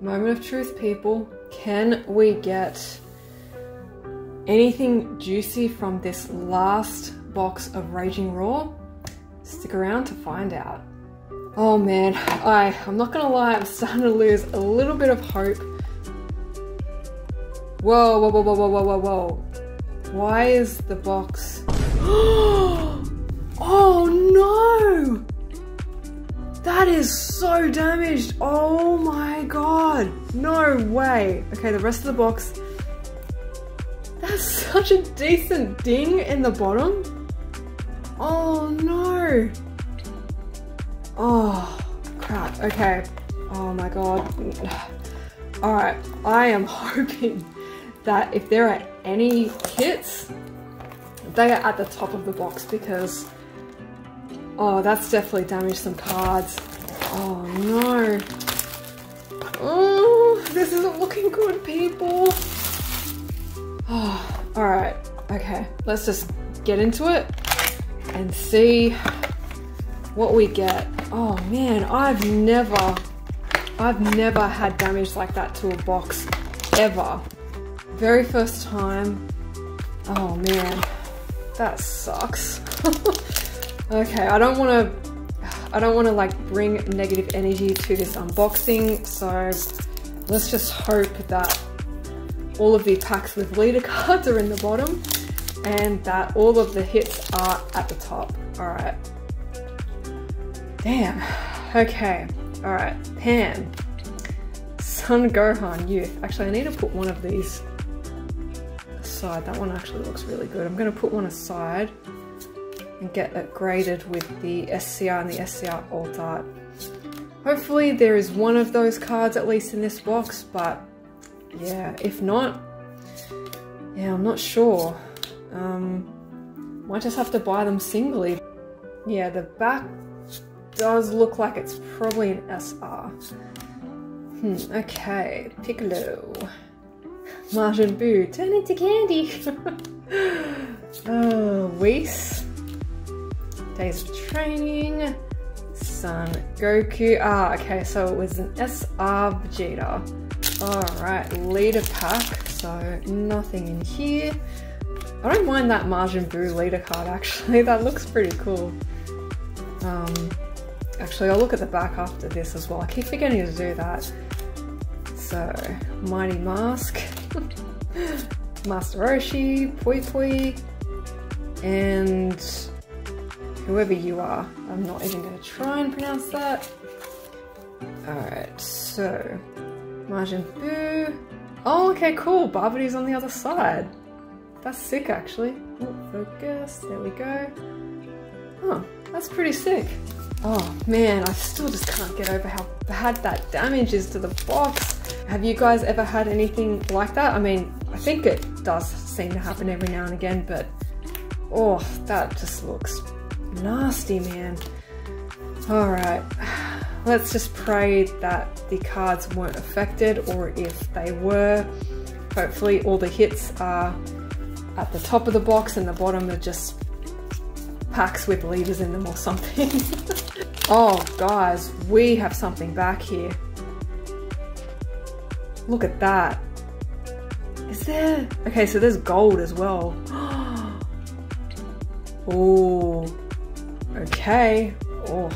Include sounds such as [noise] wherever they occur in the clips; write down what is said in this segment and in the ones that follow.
Moment of truth, people. Can we get anything juicy from this last box of Raging Roar? Stick around to find out. Oh man, I, I'm not gonna lie, I'm starting to lose a little bit of hope. Whoa, whoa, whoa, whoa, whoa, whoa, whoa, whoa. Why is the box... [gasps] oh no! That is so damaged. Oh my god. No way. Okay, the rest of the box. That's [laughs] such a decent ding in the bottom. Oh no. Oh, crap. Okay. Oh my god. [sighs] Alright, I am [laughs] hoping that if there are any kits, they are at the top of the box because Oh, that's definitely damaged some cards. Oh no. Oh, this isn't looking good, people. Oh, all right. Okay, let's just get into it and see what we get. Oh man, I've never, I've never had damage like that to a box ever. Very first time. Oh man, that sucks. [laughs] okay, I don't want to, I don't want to like bring negative energy to this unboxing. So let's just hope that all of the packs with leader [laughs] cards are in the bottom and that all of the hits are at the top. All right. Damn. Okay. All right. Pan. Son Gohan Youth. Actually, I need to put one of these aside. That one actually looks really good. I'm going to put one aside and get it graded with the SCR and the SCR Alt Art. Hopefully there is one of those cards at least in this box, but yeah, if not, yeah, I'm not sure. Um, might just have to buy them singly. Yeah, the back does look like it's probably an SR. Hmm, okay, Piccolo. Majin Buu, turn into candy! [laughs] oh, Whis. Days of Training. Son Goku. Ah, okay, so it was an SR Vegeta. Alright, leader pack, so nothing in here. I don't mind that Majin Buu leader card actually, [laughs] that looks pretty cool. Um, actually, I'll look at the back after this as well. I keep forgetting to do that. So, Mighty Mask, [laughs] Master Roshi, Pui Pui, and whoever you are. I'm not even going to try and pronounce that. Alright, so, Majin Buu. Oh, okay, cool. Babidi's on the other side. That's sick, actually. Oh, focus. There we go. Oh, that's pretty sick. Oh man, I still just can't get over how bad that damage is to the box. Have you guys ever had anything like that? I mean, I think it does seem to happen every now and again, but oh, that just looks nasty, man. All right, let's just pray that the cards weren't affected, or if they were, hopefully all the hits are at the top of the box and the bottom are just packs with leaders in them or something. [laughs] oh, guys, we have something back here. Look at that. Is there... Okay, so there's gold as well. [gasps] oh. Okay. Oh.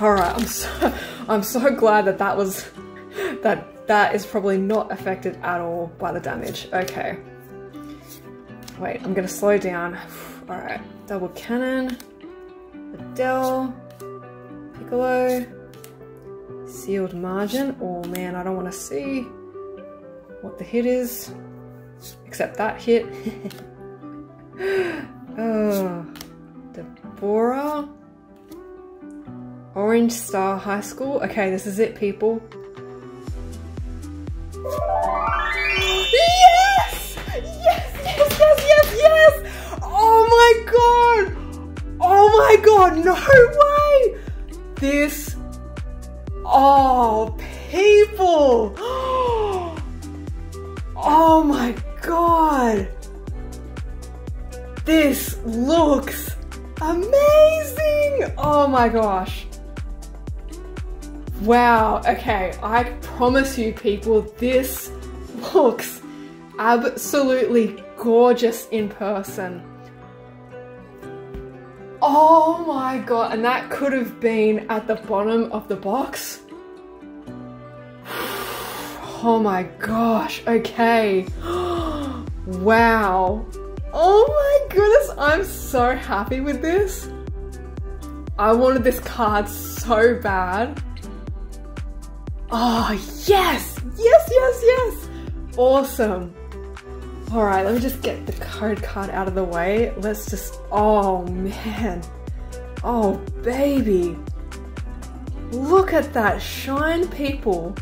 Alright, I'm so, [laughs] I'm so glad that that was... That that is probably not affected at all by the damage. Okay. Wait, I'm gonna slow down. [sighs] Alright, double cannon, Adele, Piccolo, sealed margin. Oh man, I don't want to see what the hit is, except that hit. [laughs] oh, Deborah, Orange Star High School. Okay, this is it, people. Yes! Yes, yes, yes, yes, yes! Oh my god! Oh my god, no way! This, oh, people! [gasps] Oh my god! This looks amazing! Oh my gosh. Wow, okay, I promise you people, this looks absolutely gorgeous in person. Oh my god, and that could have been at the bottom of the box. [sighs] Oh my gosh, okay. [gasps] wow. Oh my goodness, I'm so happy with this. I wanted this card so bad. Oh, yes, yes, yes, yes. Awesome. All right, let me just get the code card out of the way. Let's just, oh man. Oh, baby. Look at that shine, people.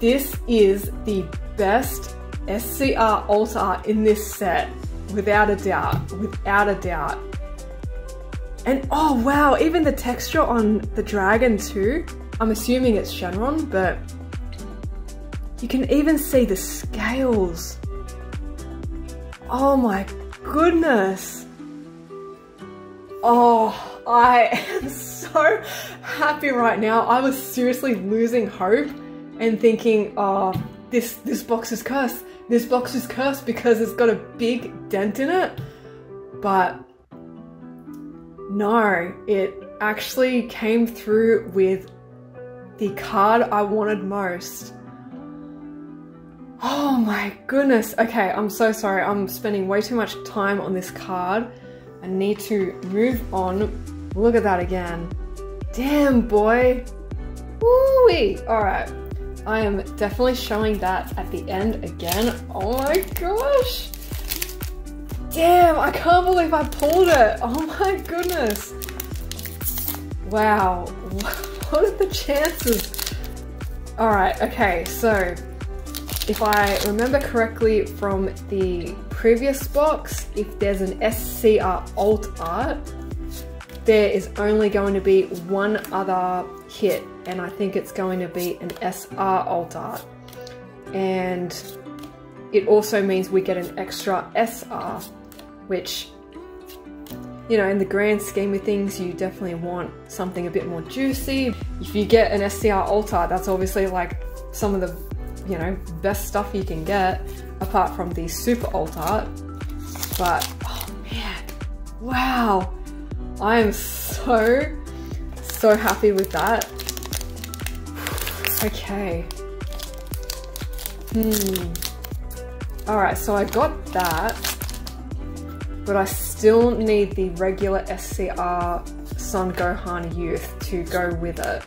This is the best SCR alt art in this set, without a doubt, without a doubt. And oh wow, even the texture on the dragon too. I'm assuming it's Shenron, but you can even see the scales. Oh my goodness. Oh, I am so happy right now. I was seriously losing hope and thinking, oh, this, this box is cursed. This box is cursed because it's got a big dent in it. But no, it actually came through with the card I wanted most. Oh my goodness. Okay, I'm so sorry. I'm spending way too much time on this card. I need to move on. Look at that again. Damn, boy. Woo-wee. All right. I am definitely showing that at the end again. Oh my gosh. Damn, I can't believe I pulled it. Oh my goodness. Wow. [laughs] What are the chances? All right, okay, so if I remember correctly from the previous box, if there's an SCR alt art, there is only going to be one other hit, and I think it's going to be an SR alt art. And it also means we get an extra SR, which, you know, in the grand scheme of things, you definitely want something a bit more juicy. If you get an SCR alt art, that's obviously like some of the you know, best stuff you can get apart from the super alt art. But, oh man, wow. I am so, so happy with that. Okay. Hmm. Alright, so I got that, but I still need the regular SCR Son Gohan Youth to go with it.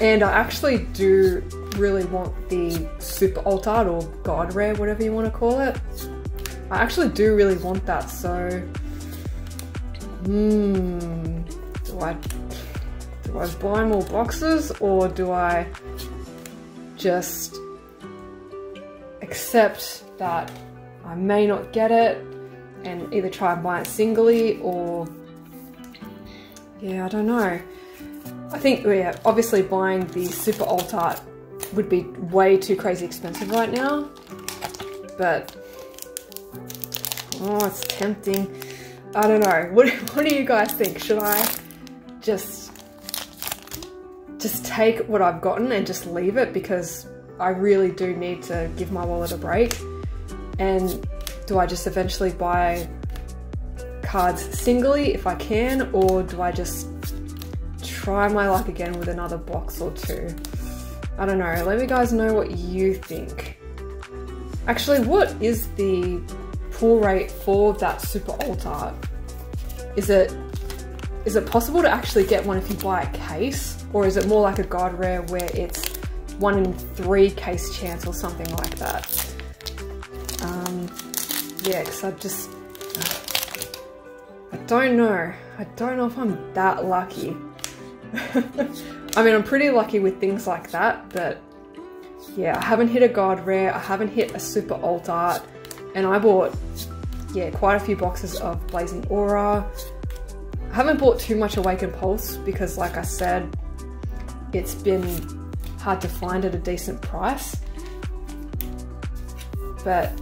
And I actually do really want the super alt art or god rare, whatever you want to call it. I actually do really want that, so hmm, do I do I buy more boxes or do I just accept that I may not get it and either try and buy it singly or yeah, I don't know. I think, yeah, obviously buying the super alt art would be way too crazy expensive right now. But, oh, it's tempting. I don't know. [laughs] What, what do you guys think? Should I just, just take what I've gotten and just leave it because I really do need to give my wallet a break? And do I just eventually buy cards singly if I can, or do I just try my luck again with another box or two? I don't know, let me guys know what you think. Actually, what is the pull rate for that super alt art? Is it is it possible to actually get one if you buy a case? Or is it more like a god rare where it's one in three case chance or something like that? Um, yeah, because I just, I don't know. I don't know if I'm that lucky. [laughs] I mean, I'm pretty lucky with things like that, but yeah, I haven't hit a God Rare, I haven't hit a Super Alt Art, and I bought, yeah, quite a few boxes of Blazing Aura. I haven't bought too much Awakened Pulse because, like I said, it's been hard to find at a decent price. But,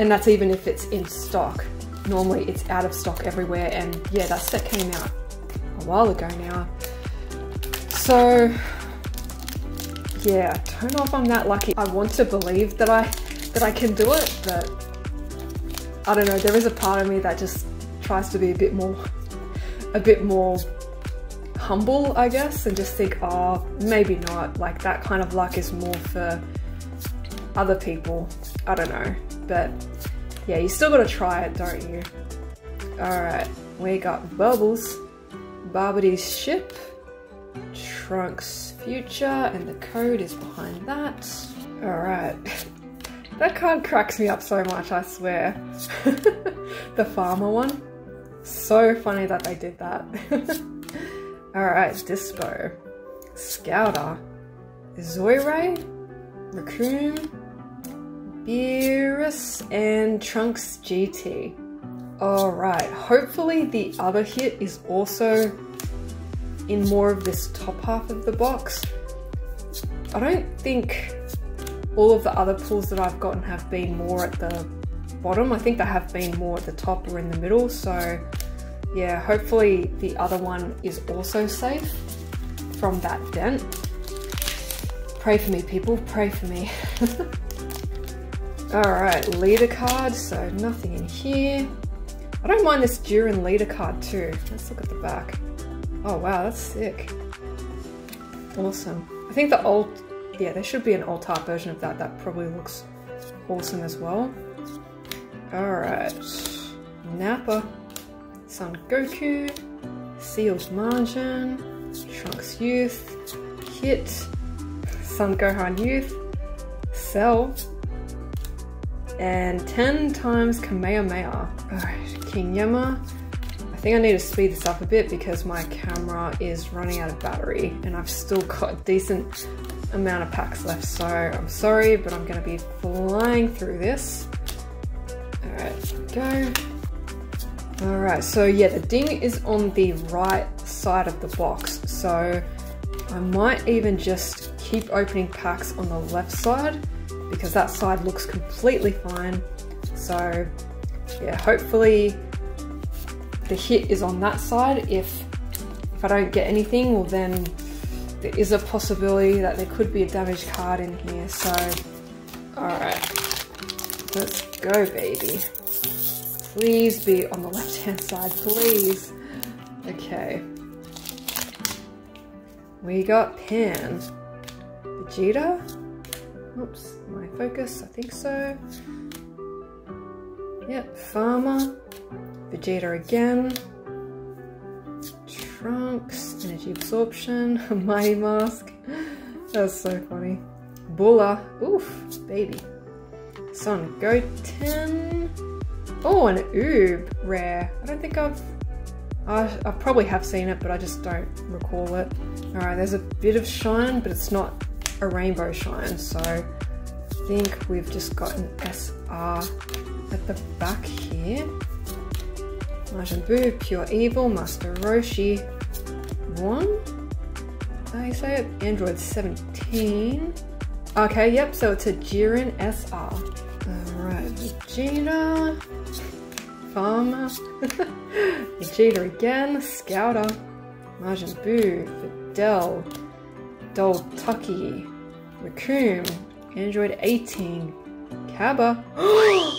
and that's even if it's in stock. Normally it's out of stock everywhere, and yeah, that set came out a while ago now. So, yeah, don't know if I'm that lucky. I want to believe that I that I can do it, but I don't know. There is a part of me that just tries to be a bit more, a bit more humble, I guess, and just think, oh, maybe not. Like that kind of luck is more for other people. I don't know, but yeah, you still gotta try it, don't you? All right, we got Bubbles, Babidi's ship, Trunks future, and the code is behind that. All right. [laughs] That card cracks me up so much, I swear. [laughs] the farmer one. So funny that they did that. [laughs] Alright, Dispo. Scouter. Zoiray. Raccoon. Beerus and Trunks GT. Alright, hopefully the other hit is also in more of this top half of the box. I don't think all of the other pulls that I've gotten have been more at the bottom. I think they have been more at the top or in the middle. So yeah, hopefully the other one is also safe from that dent. Pray for me, people. Pray for me. [laughs] All right, leader card. So nothing in here. I don't mind this Duran leader card too. Let's look at the back. Oh wow, that's sick. Awesome. I think the old yeah, there should be an alt art version of that. That probably looks awesome as well. Alright. Nappa. Son Goku. Seal's Margin. Trunks Youth. Hit. Son Gohan Youth. Cell. And 10 times Kamehameha. Alright, King Yama. I think I need to speed this up a bit because my camera is running out of battery and I've still got a decent amount of packs left. So I'm sorry, but I'm gonna be flying through this. All right, go. All right, so yeah, the ding is on the right side of the box. So I might even just keep opening packs on the left side because that side looks completely fine. So yeah, hopefully the hit is on that side. If, if I don't get anything, well then there is a possibility that there could be a damaged card in here. So, alright, let's go baby. Please be on the left hand side, please. Okay. We got Pan. Vegeta. Oops, my focus, I think so. Yep, Farmer. Vegeta again. Trunks, Energy Absorption, [laughs] Mighty Mask. That's so funny. Bulla. Oof, baby. Son Goten. Oh, an Oob rare. I don't think I've... I, I probably have seen it, but I just don't recall it. Alright, there's a bit of shine, but it's not a rainbow shine, so I think we've just got an SR at the back here. Majin Buu, Pure Evil, Master Roshi, 1? How you say it? Android 17. Okay, yep, so it's a Jiren SR. Alright, Vegeta, Farmer, [laughs] Vegeta again, Scouter, Majin Buu, Videl, Tucky, Raccoon, Android 18, Cabba. [gasps]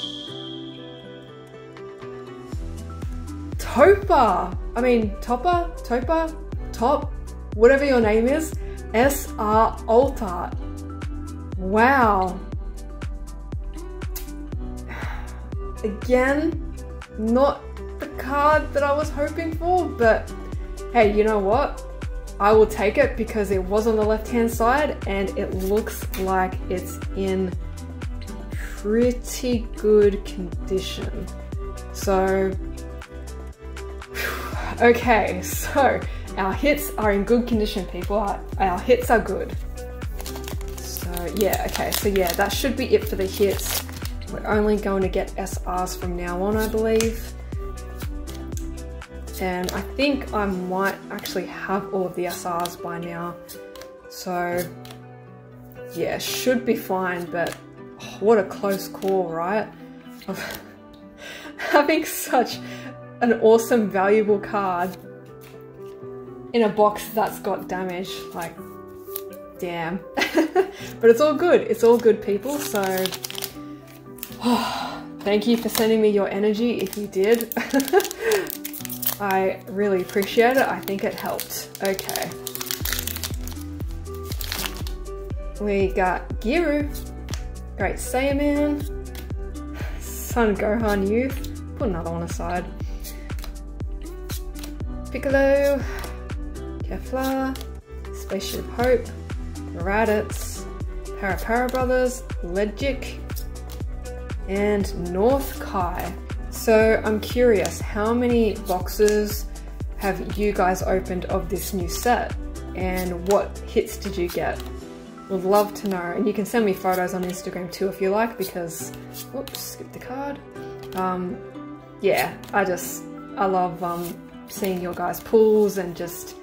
Topa! I mean, Topper? Topa? Top? Whatever your name is. SR Alta. Wow. Again, not the card that I was hoping for, but hey, you know what? I will take it because it was on the left hand side and it looks like it's in pretty good condition. So [sighs] Okay, so our hits are in good condition, people. Our, our hits are good. So yeah, okay, so yeah, that should be it for the hits. We're only going to get SRs from now on, I believe. And I think I might actually have all of the SRs by now. So yeah, should be fine, but oh, what a close call, right? [laughs] Having such an awesome, valuable card in a box that's got damage. Like, damn. [laughs] but it's all good. It's all good, people. So, [sighs] thank you for sending me your energy if you did. [laughs] I really appreciate it. I think it helped. Okay. We got Giru, Great Saiyaman, Son Gohan Youth, put another one aside. Piccolo, Kefla, Spaceship Hope, Raditz, Para Brothers, Legic, and North Kai. So I'm curious, how many boxes have you guys opened of this new set? And what hits did you get? Would love to know. And you can send me photos on Instagram too if you like because, oops, skip the card. Um, yeah, I just, I love um, seeing your guys' pulls and just,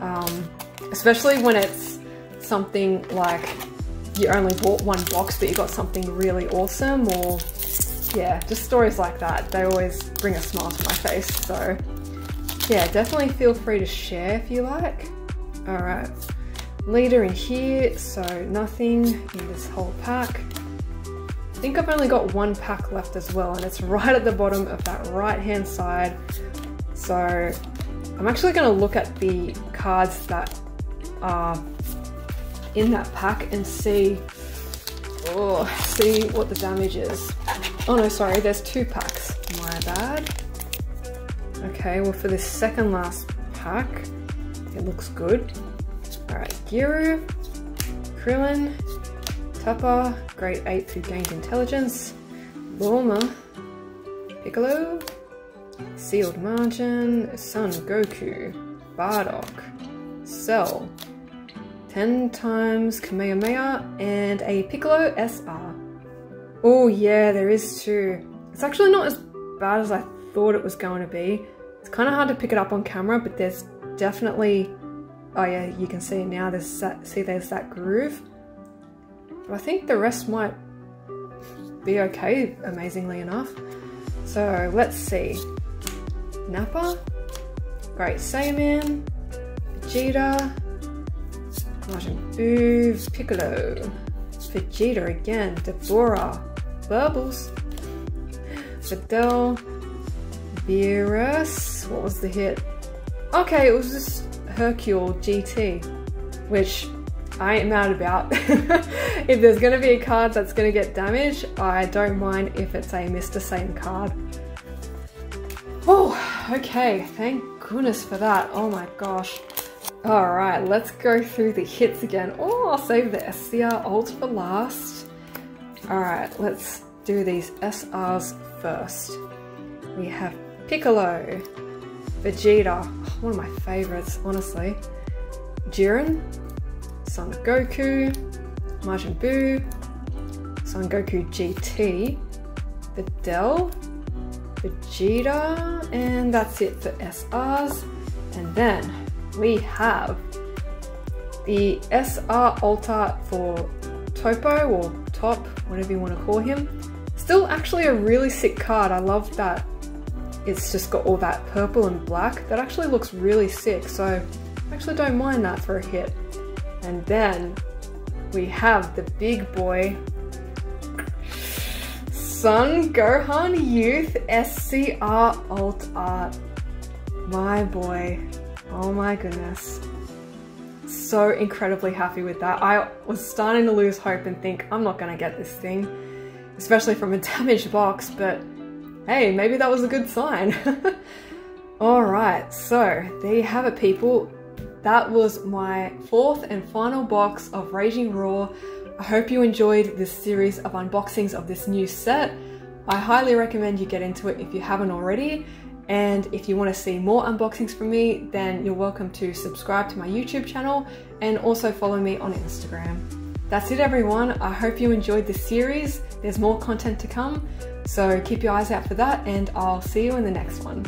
um, especially when it's something like you only bought one box but you got something really awesome or yeah, just stories like that. They always bring a smile to my face. So yeah, definitely feel free to share if you like. All right, leader in here. So nothing in this whole pack. I think I've only got one pack left as well and it's [laughs] right at the bottom of that right hand side. So I'm actually going to look at the cards that are in that pack and see, oh, see what the damage is. Oh no, sorry, there's two packs. My bad. Okay, well for this second last pack, it looks good. Alright, Giru, Krillin, Tupper, grade 8 who gained intelligence, Bulma, Piccolo, Sealed Margin, Son Goku, Bardock, Cell, 10 times Kamehameha, and a Piccolo SR. Oh yeah, there is two. It's actually not as bad as I thought it was going to be. It's kind of hard to pick it up on camera, but there's definitely, oh yeah, you can see now, there's that, see there's that groove. But I think the rest might be okay, amazingly enough. So let's see. Nappa, Great Saiyaman, Vegeta, Buu, Piccolo, Vegeta again, Deborah, Bubbles, Videl, Beerus, what was the hit? Okay, it was just Hercule GT, which I ain't mad about. [laughs] if there's gonna be a card that's gonna get damaged, I don't mind if it's a Mr. Same card. Oh, okay, thank goodness for that. Oh my gosh. All right, let's go through the hits again. Oh, I'll save the SCR ult for last. All right, let's do these SRs first. We have Piccolo, Vegeta, one of my favorites, honestly. Jiren, Son Goku, Majin Buu, Son Goku GT, Videl, Vegeta, and that's it for SRs. And then we have the SR Alta for Topo or Top, whatever you want to call him. Still actually a really sick card. I love that it's just got all that purple and black. That actually looks really sick. So I actually don't mind that for a hit. And then we have the big boy, Son Gohan Youth SCR Alt Art. My boy, oh my goodness. So incredibly happy with that. I was starting to lose hope and think, I'm not gonna get this thing, especially from a [laughs] damaged box, but hey, maybe that was a good sign. [laughs] Alright, so there you have it people that was my fourth and final box of Raging Roar. I hope you enjoyed this series of unboxings of this new set. I highly recommend you get into it if you haven't already. And if you want to see more unboxings from me, then you're welcome to subscribe to my YouTube channel and also follow me on Instagram. That's it everyone. I hope you enjoyed this series. There's more content to come, so keep your eyes out for that and I'll see you in the next one.